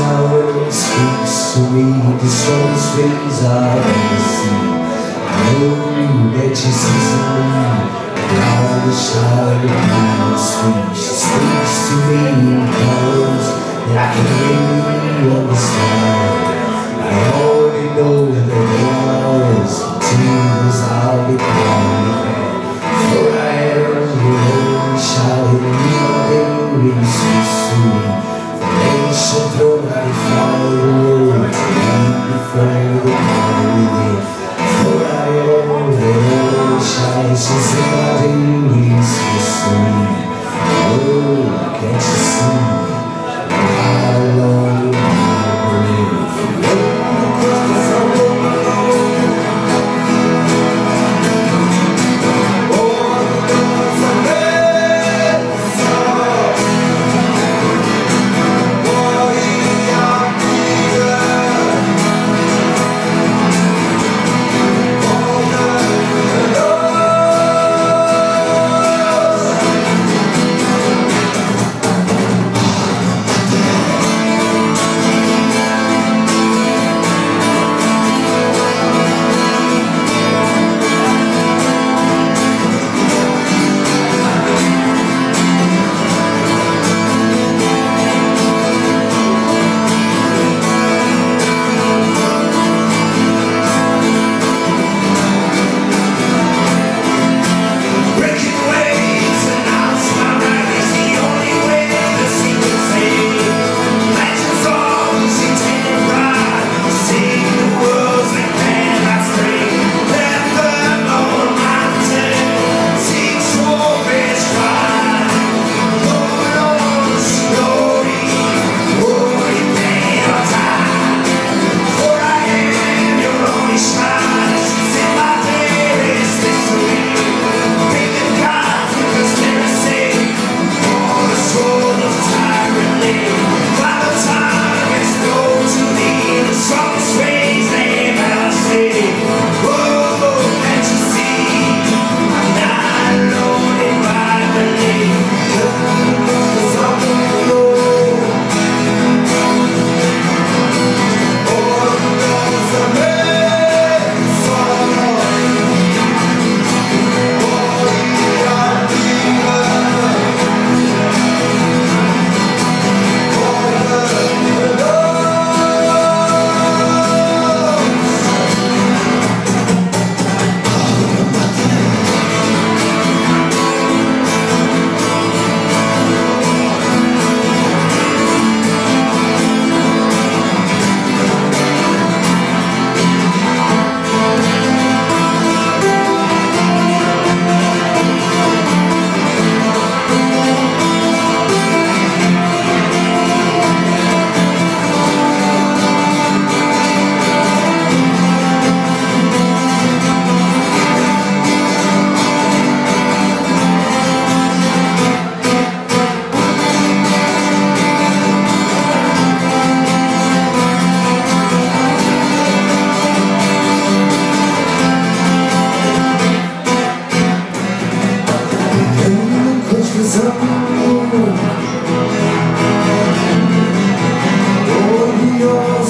sabes que sumi de sons frisados, não me desistes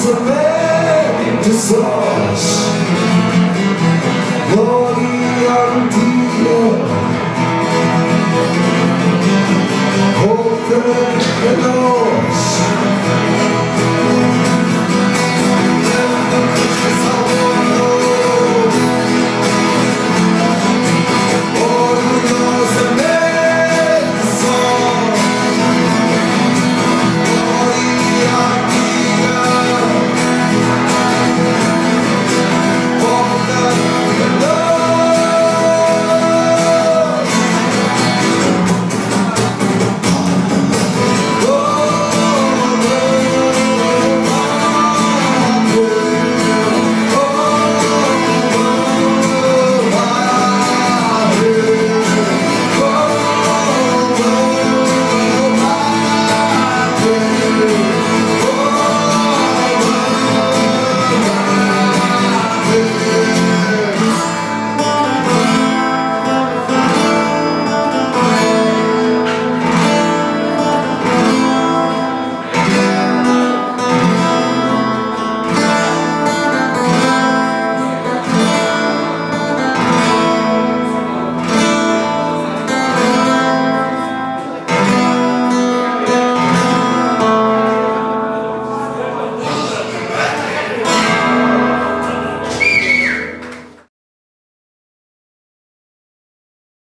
a man to source. Gloria.